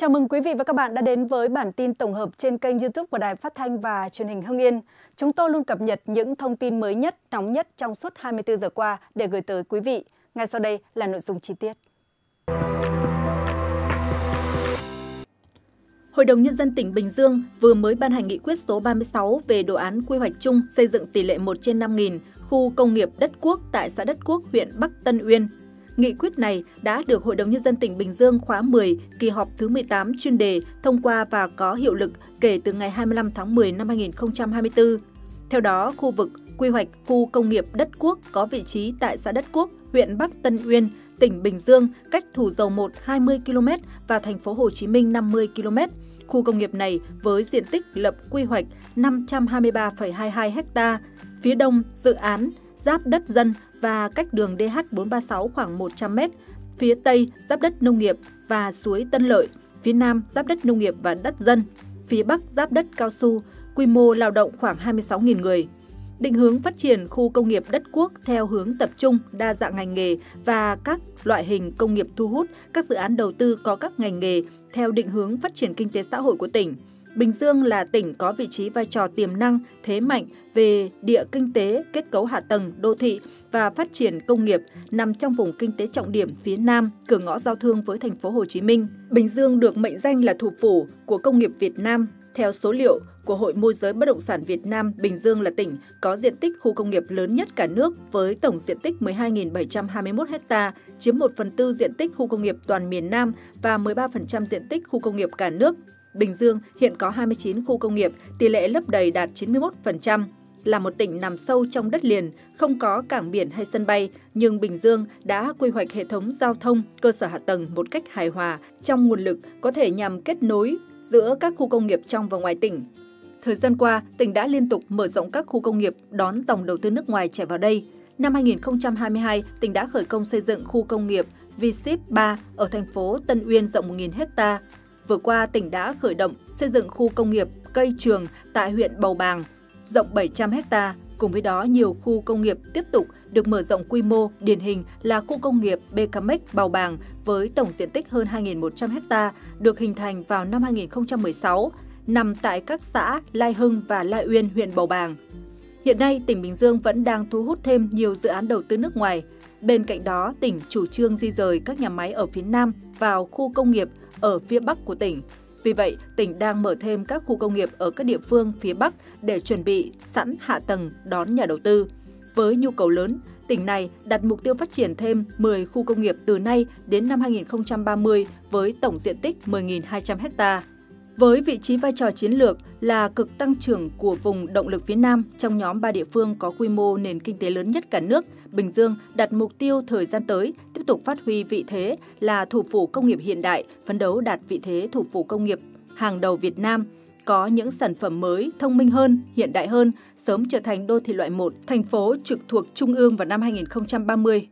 Chào mừng quý vị và các bạn đã đến với bản tin tổng hợp trên kênh YouTube của Đài Phát thanh và Truyền hình Hưng Yên. Chúng tôi luôn cập nhật những thông tin mới nhất, nóng nhất trong suốt 24 giờ qua để gửi tới quý vị. Ngay sau đây là nội dung chi tiết. Hội đồng Nhân dân tỉnh Bình Dương vừa mới ban hành nghị quyết số 36 về đồ án quy hoạch chung xây dựng tỷ lệ 1 trên 5.000 khu công nghiệp Đất Quốc tại xã Đất Quốc, huyện Bắc Tân Uyên, Nghị quyết này đã được Hội đồng Nhân dân tỉnh Bình Dương khóa 10, kỳ họp thứ 18 chuyên đề thông qua và có hiệu lực kể từ ngày 25 tháng 10 năm 2024. Theo đó, khu vực quy hoạch khu công nghiệp Đất Quốc có vị trí tại xã Đất Quốc, huyện Bắc Tân Uyên, tỉnh Bình Dương, cách Thủ Dầu 1 20 km và thành phố Hồ Chí Minh 50 km. Khu công nghiệp này với diện tích lập quy hoạch 523,22 ha, phía đông dự án giáp đất dân và cách đường DH436 khoảng 100 m, phía tây giáp đất nông nghiệp và suối Tân Lợi, phía nam giáp đất nông nghiệp và đất dân, phía bắc giáp đất cao su, quy mô lao động khoảng 26.000 người. Định hướng phát triển khu công nghiệp đất quốc theo hướng tập trung, đa dạng ngành nghề và các loại hình công nghiệp thu hút các dự án đầu tư có các ngành nghề theo định hướng phát triển kinh tế xã hội của tỉnh – Bình Dương là tỉnh có vị trí vai trò tiềm năng, thế mạnh về địa kinh tế, kết cấu hạ tầng, đô thị và phát triển công nghiệp, nằm trong vùng kinh tế trọng điểm phía Nam, cửa ngõ giao thương với thành phố Hồ Chí Minh. Bình Dương được mệnh danh là thủ phủ của công nghiệp Việt Nam. Theo số liệu của Hội môi giới bất động sản Việt Nam, Bình Dương là tỉnh có diện tích khu công nghiệp lớn nhất cả nước với tổng diện tích 12.721 ha, chiếm 1 phần tư diện tích khu công nghiệp toàn miền Nam và 13% diện tích khu công nghiệp cả nước. Bình Dương hiện có 29 khu công nghiệp, tỷ lệ lấp đầy đạt 91%. Là một tỉnh nằm sâu trong đất liền, không có cảng biển hay sân bay, nhưng Bình Dương đã quy hoạch hệ thống giao thông, cơ sở hạ tầng một cách hài hòa trong nguồn lực có thể nhằm kết nối giữa các khu công nghiệp trong và ngoài tỉnh. Thời gian qua, tỉnh đã liên tục mở rộng các khu công nghiệp đón dòng đầu tư nước ngoài chảy vào đây. Năm 2022, tỉnh đã khởi công xây dựng khu công nghiệp V-SIP 3 ở thành phố Tân Uyên rộng 1.000 hecta Vừa qua, tỉnh đã khởi động xây dựng khu công nghiệp cây trường tại huyện Bầu Bàng, rộng 700 ha. Cùng với đó, nhiều khu công nghiệp tiếp tục được mở rộng quy mô, điển hình là khu công nghiệp BKMX Bào Bàng với tổng diện tích hơn 2.100 ha, được hình thành vào năm 2016, nằm tại các xã Lai Hưng và Lai Uyên, huyện Bầu Bàng. Hiện nay, tỉnh Bình Dương vẫn đang thu hút thêm nhiều dự án đầu tư nước ngoài. Bên cạnh đó, tỉnh chủ trương di rời các nhà máy ở phía Nam vào khu công nghiệp ở phía Bắc của tỉnh. Vì vậy, tỉnh đang mở thêm các khu công nghiệp ở các địa phương phía Bắc để chuẩn bị sẵn hạ tầng đón nhà đầu tư. Với nhu cầu lớn, tỉnh này đặt mục tiêu phát triển thêm 10 khu công nghiệp từ nay đến năm 2030 với tổng diện tích 10.200 ha. Với vị trí vai trò chiến lược là cực tăng trưởng của vùng động lực phía Nam trong nhóm 3 địa phương có quy mô nền kinh tế lớn nhất cả nước, Bình Dương đặt mục tiêu thời gian tới tiếp tục phát huy vị thế là thủ phủ công nghiệp hiện đại, phấn đấu đạt vị thế thủ phủ công nghiệp hàng đầu Việt Nam, có những sản phẩm mới, thông minh hơn, hiện đại hơn, sớm trở thành đô thị loại 1, thành phố trực thuộc Trung ương vào năm 2030.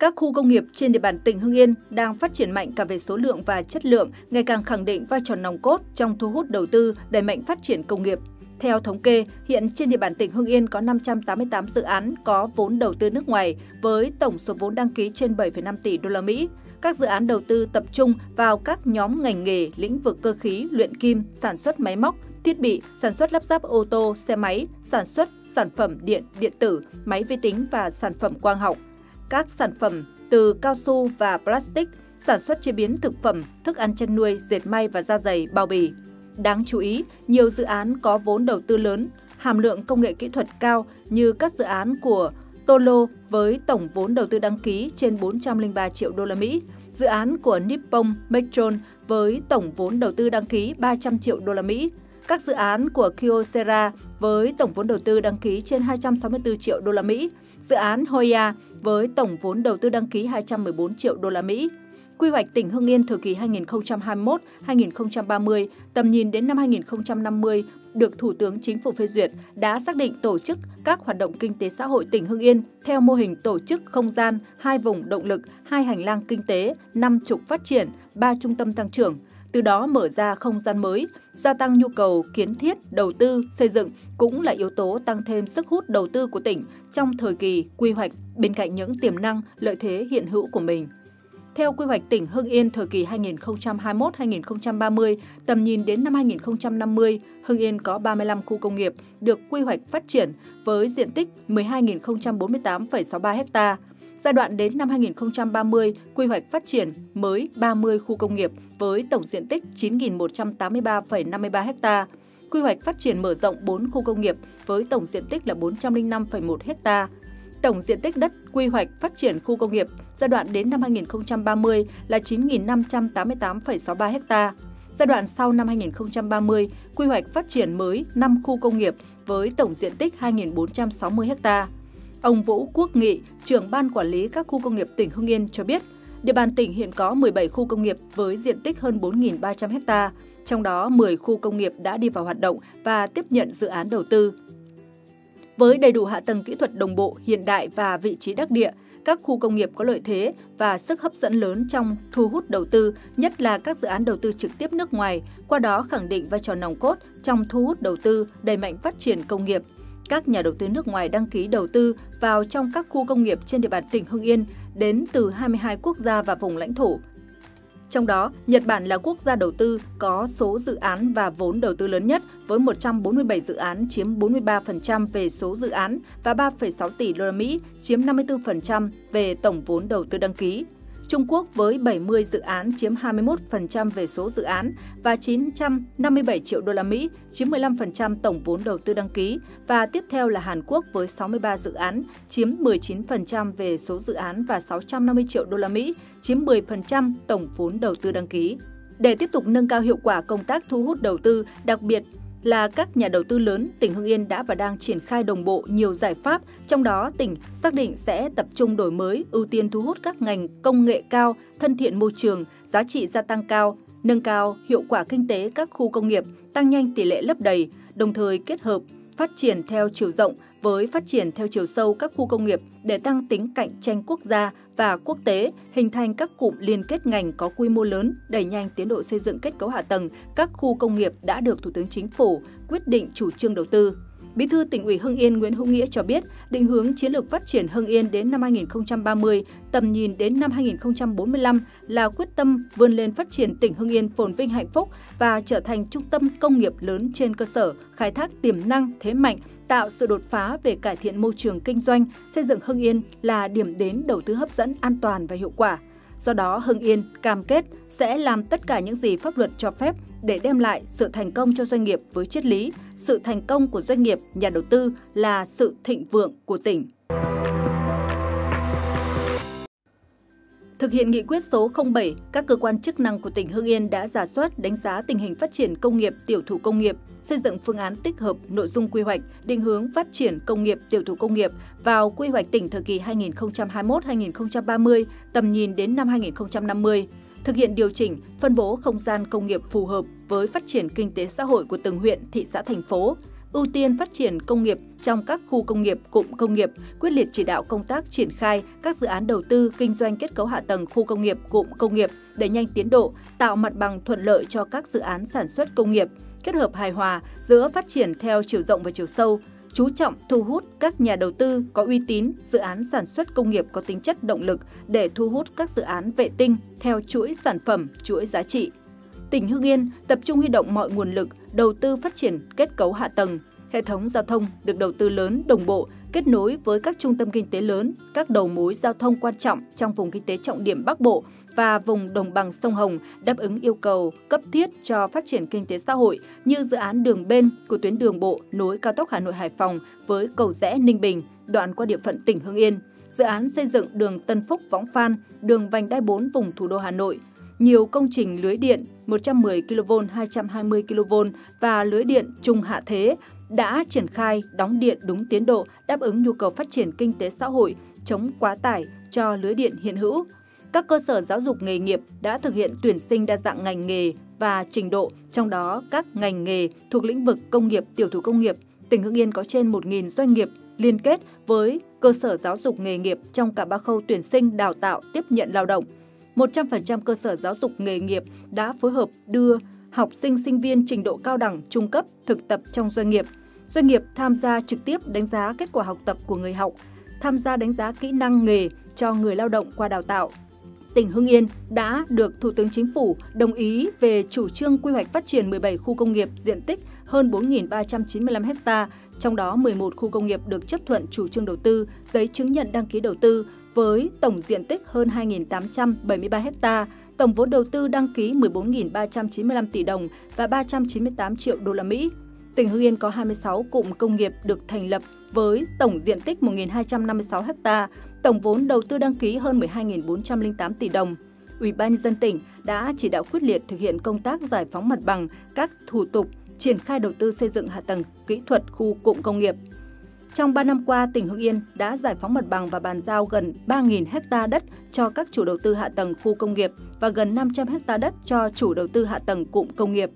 Các khu công nghiệp trên địa bàn tỉnh Hưng Yên đang phát triển mạnh cả về số lượng và chất lượng, ngày càng khẳng định vai trò nòng cốt trong thu hút đầu tư, đẩy mạnh phát triển công nghiệp. Theo thống kê, hiện trên địa bàn tỉnh Hưng Yên có 588 dự án có vốn đầu tư nước ngoài với tổng số vốn đăng ký trên 7,5 tỷ đô la Mỹ. Các dự án đầu tư tập trung vào các nhóm ngành nghề, lĩnh vực cơ khí, luyện kim, sản xuất máy móc, thiết bị, sản xuất lắp ráp ô tô, xe máy, sản xuất sản phẩm điện, điện tử, máy vi tính và sản phẩm quang học – các sản phẩm từ cao su và plastic, sản xuất chế biến thực phẩm, thức ăn chăn nuôi, dệt may và da dày, bao bì. Đáng chú ý, nhiều dự án có vốn đầu tư lớn, hàm lượng công nghệ kỹ thuật cao như các dự án của Tolo với tổng vốn đầu tư đăng ký trên 403 triệu đô la Mỹ, dự án của Nippon Metron với tổng vốn đầu tư đăng ký 300 triệu đô la Mỹ, các dự án của Kyocera với tổng vốn đầu tư đăng ký trên 264 triệu đô la Mỹ, dự án Hoya với tổng vốn đầu tư đăng ký 214 triệu đô la Mỹ. Quy hoạch tỉnh Hưng Yên thời kỳ 2021-2030, tầm nhìn đến năm 2050 được Thủ tướng Chính phủ phê duyệt đã xác định tổ chức các hoạt động kinh tế xã hội tỉnh Hưng Yên theo mô hình tổ chức không gian, hai vùng động lực, hai hành lang kinh tế, năm trục phát triển, ba trung tâm tăng trưởng – từ đó mở ra không gian mới, gia tăng nhu cầu kiến thiết, đầu tư, xây dựng cũng là yếu tố tăng thêm sức hút đầu tư của tỉnh trong thời kỳ quy hoạch bên cạnh những tiềm năng, lợi thế hiện hữu của mình. Theo quy hoạch tỉnh Hưng Yên thời kỳ 2021-2030, tầm nhìn đến năm 2050, Hưng Yên có 35 khu công nghiệp được quy hoạch phát triển với diện tích 12.048,63 ha. Giai đoạn đến năm 2030, quy hoạch phát triển mới 30 khu công nghiệp với tổng diện tích 9.183,53 ha. Quy hoạch phát triển mở rộng 4 khu công nghiệp với tổng diện tích là 405,1 ha. Tổng diện tích đất quy hoạch phát triển khu công nghiệp giai đoạn đến năm 2030 là 9.588,63 ha. Giai đoạn sau năm 2030, quy hoạch phát triển mới 5 khu công nghiệp với tổng diện tích 2.460 ha. Ông Vũ Quốc Nghị, trưởng ban quản lý các khu công nghiệp tỉnh Hưng Yên cho biết, địa bàn tỉnh hiện có 17 khu công nghiệp với diện tích hơn 4.300 ha, trong đó 10 khu công nghiệp đã đi vào hoạt động và tiếp nhận dự án đầu tư. Với đầy đủ hạ tầng kỹ thuật đồng bộ, hiện đại và vị trí đắc địa, các khu công nghiệp có lợi thế và sức hấp dẫn lớn trong thu hút đầu tư, nhất là các dự án đầu tư trực tiếp nước ngoài, qua đó khẳng định vai trò nòng cốt trong thu hút đầu tư, đẩy mạnh phát triển công nghiệp. Các nhà đầu tư nước ngoài đăng ký đầu tư vào trong các khu công nghiệp trên địa bàn tỉnh Hưng Yên đến từ 22 quốc gia và vùng lãnh thổ, trong đó, Nhật Bản là quốc gia đầu tư có số dự án và vốn đầu tư lớn nhất với 147 dự án chiếm 43% về số dự án và 3,6 tỷ đô la Mỹ chiếm 54% về tổng vốn đầu tư đăng ký. Trung Quốc với 70 dự án chiếm 21% về số dự án và 957 triệu đô la Mỹ chiếm 15% tổng vốn đầu tư đăng ký và tiếp theo là Hàn Quốc với 63 dự án chiếm 19% về số dự án và 650 triệu đô la Mỹ chiếm 10% tổng vốn đầu tư đăng ký. Để tiếp tục nâng cao hiệu quả công tác thu hút đầu tư, đặc biệt là các nhà đầu tư lớn, tỉnh Hưng Yên đã và đang triển khai đồng bộ nhiều giải pháp, trong đó tỉnh xác định sẽ tập trung đổi mới, ưu tiên thu hút các ngành công nghệ cao, thân thiện môi trường, giá trị gia tăng cao, nâng cao hiệu quả kinh tế các khu công nghiệp, tăng nhanh tỷ lệ lấp đầy, đồng thời kết hợp phát triển theo chiều rộng với phát triển theo chiều sâu các khu công nghiệp để tăng tính cạnh tranh quốc gia và quốc tế, hình thành các cụm liên kết ngành có quy mô lớn, đẩy nhanh tiến độ xây dựng kết cấu hạ tầng các khu công nghiệp đã được Thủ tướng Chính phủ quyết định chủ trương đầu tư. Bí thư tỉnh ủy Hưng Yên Nguyễn Hữu Nghĩa cho biết, định hướng chiến lược phát triển Hưng Yên đến năm 2030, tầm nhìn đến năm 2045 là quyết tâm vươn lên phát triển tỉnh Hưng Yên phồn vinh hạnh phúc và trở thành trung tâm công nghiệp lớn trên cơ sở khai thác tiềm năng, thế mạnh, tạo sự đột phá về cải thiện môi trường kinh doanh, xây dựng Hưng Yên là điểm đến đầu tư hấp dẫn, an toàn và hiệu quả. Do đó, Hưng Yên cam kết sẽ làm tất cả những gì pháp luật cho phép để đem lại sự thành công cho doanh nghiệp với triết lý sự thành công của doanh nghiệp, nhà đầu tư là sự thịnh vượng của tỉnh. Thực hiện nghị quyết số 07, các cơ quan chức năng của tỉnh Hưng Yên đã giả soát đánh giá tình hình phát triển công nghiệp, tiểu thủ công nghiệp, xây dựng phương án tích hợp nội dung quy hoạch, định hướng phát triển công nghiệp, tiểu thủ công nghiệp vào quy hoạch tỉnh thời kỳ 2021-2030, tầm nhìn đến năm 2050 thực hiện điều chỉnh, phân bố không gian công nghiệp phù hợp với phát triển kinh tế xã hội của từng huyện, thị xã, thành phố, ưu tiên phát triển công nghiệp trong các khu công nghiệp, cụm công nghiệp, quyết liệt chỉ đạo công tác triển khai các dự án đầu tư kinh doanh kết cấu hạ tầng khu công nghiệp, cụm công nghiệp để nhanh tiến độ, tạo mặt bằng thuận lợi cho các dự án sản xuất công nghiệp, kết hợp hài hòa giữa phát triển theo chiều rộng và chiều sâu, chú trọng thu hút các nhà đầu tư có uy tín, dự án sản xuất công nghiệp có tính chất động lực để thu hút các dự án vệ tinh theo chuỗi sản phẩm, chuỗi giá trị. Tỉnh Hưng Yên tập trung huy động mọi nguồn lực đầu tư phát triển kết cấu hạ tầng, hệ thống giao thông được đầu tư lớn đồng bộ, kết nối với các trung tâm kinh tế lớn, các đầu mối giao thông quan trọng trong vùng kinh tế trọng điểm Bắc Bộ và vùng đồng bằng sông Hồng đáp ứng yêu cầu cấp thiết cho phát triển kinh tế xã hội như dự án đường bên của tuyến đường bộ nối cao tốc Hà Nội Hải Phòng với cầu rẽ Ninh Bình, đoạn qua địa phận tỉnh Hưng Yên, dự án xây dựng đường Tân Phúc Võng Phan, đường vành đai 4 vùng thủ đô Hà Nội, nhiều công trình lưới điện 110 kV, 220 kV và lưới điện trung hạ thế đã triển khai đóng điện đúng tiến độ đáp ứng nhu cầu phát triển kinh tế xã hội, chống quá tải cho lưới điện hiện hữu. Các cơ sở giáo dục nghề nghiệp đã thực hiện tuyển sinh đa dạng ngành nghề và trình độ, trong đó các ngành nghề thuộc lĩnh vực công nghiệp, tiểu thủ công nghiệp. Tỉnh Hưng Yên có trên 1.000 doanh nghiệp liên kết với cơ sở giáo dục nghề nghiệp trong cả ba khâu tuyển sinh, đào tạo, tiếp nhận lao động. 100% cơ sở giáo dục nghề nghiệp đã phối hợp đưa học sinh sinh viên trình độ cao đẳng, trung cấp thực tập trong doanh nghiệp. Doanh nghiệp tham gia trực tiếp đánh giá kết quả học tập của người học, tham gia đánh giá kỹ năng nghề cho người lao động qua đào tạo. tỉnh Hưng Yên đã được Thủ tướng Chính phủ đồng ý về chủ trương quy hoạch phát triển 17 khu công nghiệp diện tích hơn 4.395 ha, trong đó 11 khu công nghiệp được chấp thuận chủ trương đầu tư, giấy chứng nhận đăng ký đầu tư với tổng diện tích hơn 2.873 ha, tổng vốn đầu tư đăng ký 14.395 tỷ đồng và 398 triệu đô la Mỹ. Tỉnh Hưng Yên có 26 cụm công nghiệp được thành lập với tổng diện tích 1.256 ha, tổng vốn đầu tư đăng ký hơn 12.408 tỷ đồng. Ủy ban nhân dân tỉnh đã chỉ đạo quyết liệt thực hiện công tác giải phóng mặt bằng, các thủ tục triển khai đầu tư xây dựng hạ tầng kỹ thuật khu cụm công nghiệp. Trong 3 năm qua, tỉnh Hưng Yên đã giải phóng mặt bằng và bàn giao gần 3.000 ha đất cho các chủ đầu tư hạ tầng khu công nghiệp và gần 500 ha đất cho chủ đầu tư hạ tầng cụm công nghiệp.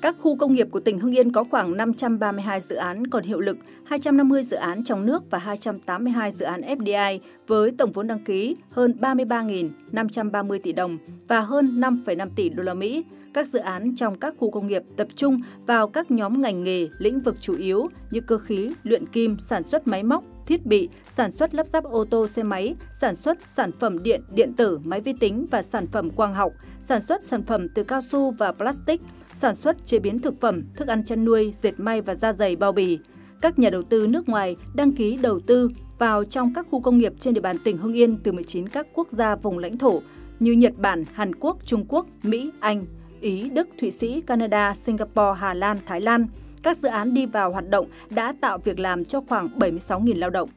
Các khu công nghiệp của tỉnh Hưng Yên có khoảng 532 dự án còn hiệu lực, 250 dự án trong nước và 282 dự án FDI với tổng vốn đăng ký hơn 33.530 tỷ đồng và hơn 5,5 tỷ đô la Mỹ. Các dự án trong các khu công nghiệp tập trung vào các nhóm ngành nghề, lĩnh vực chủ yếu như cơ khí, luyện kim, sản xuất máy móc, thiết bị, sản xuất lắp ráp ô tô xe máy, sản xuất sản phẩm điện, điện tử, máy vi tính và sản phẩm quang học, sản xuất sản phẩm từ cao su và plastic, sản xuất chế biến thực phẩm, thức ăn chăn nuôi, dệt may và da dày bao bì. Các nhà đầu tư nước ngoài đăng ký đầu tư vào trong các khu công nghiệp trên địa bàn tỉnh Hưng Yên từ 19 các quốc gia vùng lãnh thổ như Nhật Bản, Hàn Quốc, Trung Quốc, Mỹ, Anh, Ý, Đức, Thụy Sĩ, Canada, Singapore, Hà Lan, Thái Lan. Các dự án đi vào hoạt động đã tạo việc làm cho khoảng 76.000 lao động.